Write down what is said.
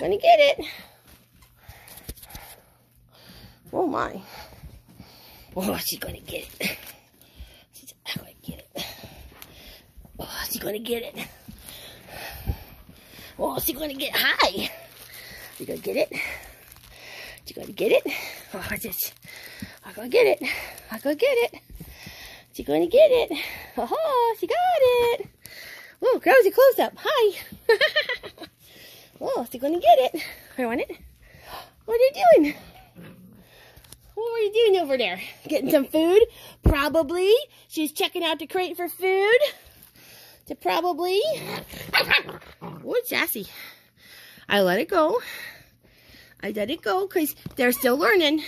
gonna get it. Oh my. Oh, she's gonna get it. She's gonna get it. Oh, she's gonna get it. Oh, she's gonna get high. She's gonna get it. She's gonna get it. Oh, I just, I'm gonna get it. I'm gonna get it. She's gonna get it. Oh, she got it. Oh, Rosie, close up. Hi. oh, she's gonna get it. I want it. What are you doing? What were you doing over there? Getting some food? Probably. She's checking out the crate for food. To probably. Oh, sassy. I let it go. I let it go because they're still learning.